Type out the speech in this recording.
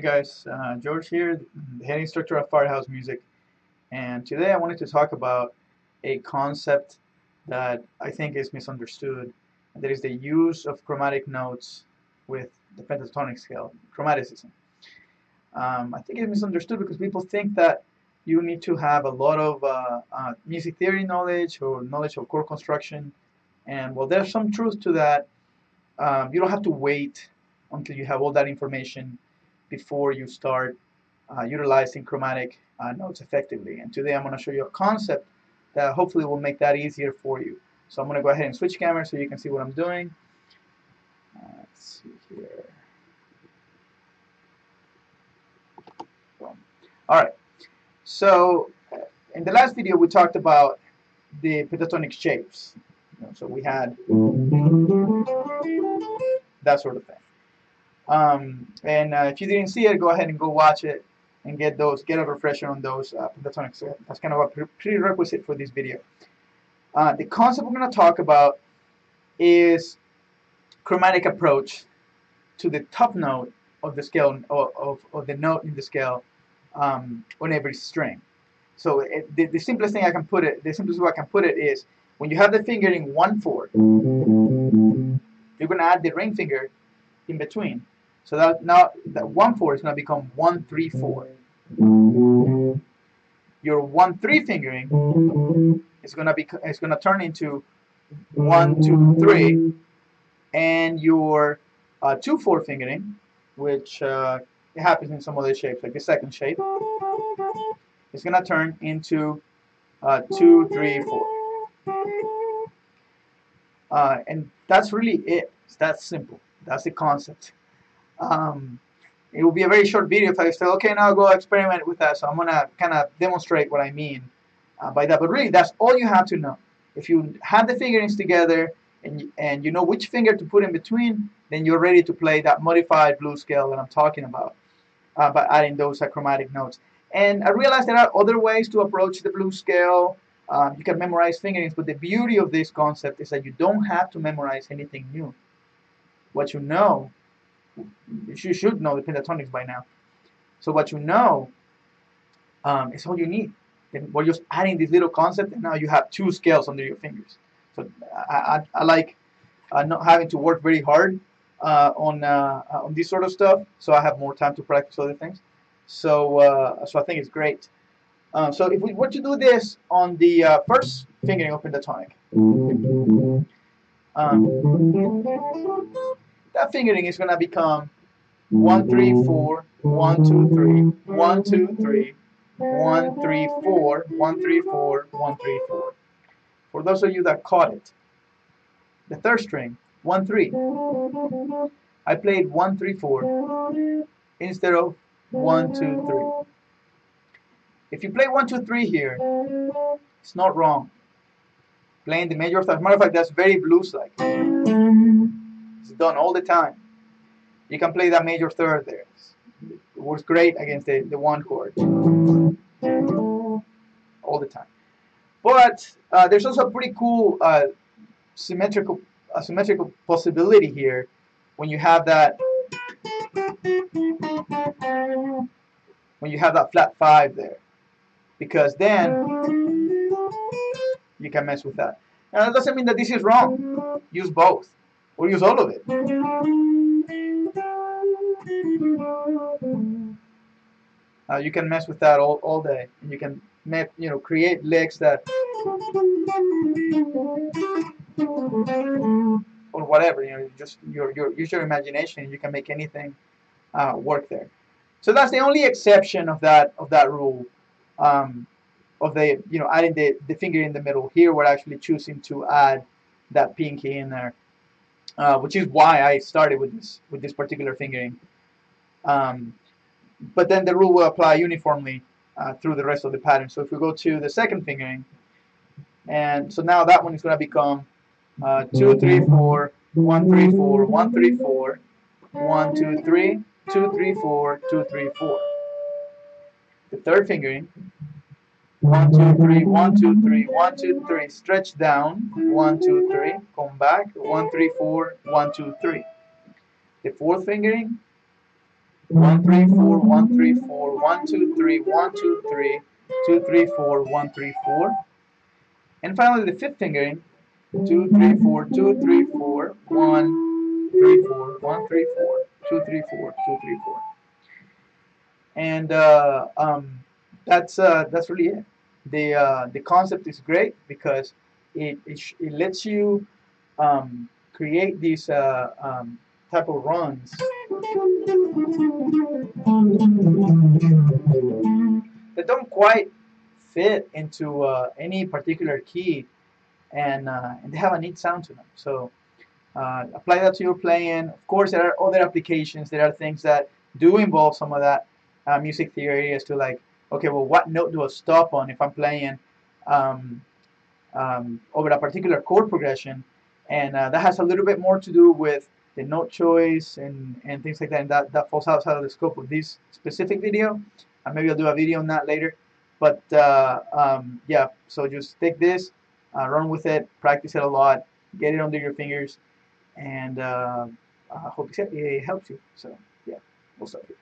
Hey guys, uh, George here, the head instructor of Firehouse Music, and today I wanted to talk about a concept that I think is misunderstood, and that is the use of chromatic notes with the pentatonic scale, chromaticism. Um, I think it's misunderstood because people think that you need to have a lot of uh, uh, music theory knowledge or knowledge of chord construction, and while there's some truth to that, um, you don't have to wait until you have all that information before you start uh, utilizing chromatic uh, notes effectively. And today I'm going to show you a concept that hopefully will make that easier for you. So I'm going to go ahead and switch camera so you can see what I'm doing. Uh, let's see here. Boom. All right. So uh, in the last video we talked about the pentatonic shapes. So we had that sort of thing. Um, and uh, if you didn't see it, go ahead and go watch it and get those, get a refresher on those uh, pentatonics. That's kind of a prerequisite for this video. Uh, the concept we're going to talk about is chromatic approach to the top note of the scale of, of, of the note in the scale um, on every string. So it, the, the simplest thing I can put it, the simplest way I can put it is when you have the finger in one four, you're going to add the ring finger in between. So that now that one four is going to become one three four. Your one three fingering is going to be it's going to turn into one two three, and your uh, two four fingering, which uh, it happens in some other shapes, like the second shape, is going to turn into uh, two three four. Uh, and that's really it. It's that simple. That's the concept. Um, it will be a very short video if I say, okay, now go experiment with that. So I'm going to kind of demonstrate what I mean uh, by that. But really, that's all you have to know. If you have the fingerings together and, and you know which finger to put in between, then you're ready to play that modified blues scale that I'm talking about uh, by adding those uh, chromatic notes. And I realize there are other ways to approach the blues scale. Um, you can memorize fingerings, but the beauty of this concept is that you don't have to memorize anything new. What you know you should know the pentatonics by now. So what you know um, is all you need. Then we're just adding this little concept, and now you have two scales under your fingers. So I, I, I like uh, not having to work very hard uh, on uh, on this sort of stuff, so I have more time to practice other things. So uh, so I think it's great. Uh, so if we were to do this on the uh, first fingering of pentatonic. Um, that fingering is going to become 1, 3, 4, 1, 2, 3, 1, 2, 3, 1, 3, 4, 1, 3, 4, 1, 3, 4. For those of you that caught it, the third string, 1, 3. I played 1, 3, 4 instead of 1, 2, 3. If you play 1, 2, 3 here, it's not wrong. Playing the major third. Matter of fact, that's very blues-like done all the time. You can play that major third there. It works great against the, the one chord. All the time. But uh, there's also a pretty cool uh, symmetrical, symmetrical possibility here when you have that when you have that flat five there because then you can mess with that. Now that doesn't mean that this is wrong. Use both. Or use all of it. Uh, you can mess with that all, all day. You can make, you know, create licks that or whatever, you know, just your, your use your imagination you can make anything uh, work there. So that's the only exception of that of that rule. Um, of the you know adding the, the finger in the middle. Here we're actually choosing to add that pinky in there uh, which is why I started with this with this particular fingering. Um, but then the rule will apply uniformly uh, through the rest of the pattern. So if we go to the second fingering, and so now that one is going to become uh, 2, 3, 4, 1, 3, 4, 1, 3, 4, 1, 2, 3, 2, 3, 4, 2, 3, 4. The third fingering one, two, three, one, two, three, one, two, three. Stretch down. One, two, three. Come back. One, three, four. One, two, three. The fourth fingering. one three four one three four one two three one two three two three four one three four and finally the fifth fingering two three four two three four one three four one three four two three four two three four and uh, um, that's uh, that's really it. The uh, the concept is great because it it, it lets you um, create these uh, um, type of runs. That don't quite fit into uh, any particular key and, uh, and they have a neat sound to them. So uh, apply that to your playing. Of course there are other applications. There are things that do involve some of that music theory as to like okay well what note do I stop on if I'm playing um, um, over a particular chord progression and uh, that has a little bit more to do with the note choice and, and things like that. And that, that falls outside of the scope of this specific video. And maybe I'll do a video on that later. But uh, um, yeah, so just take this, uh, run with it, practice it a lot, get it under your fingers, and uh, I hope it helps you. So yeah, we'll stop here.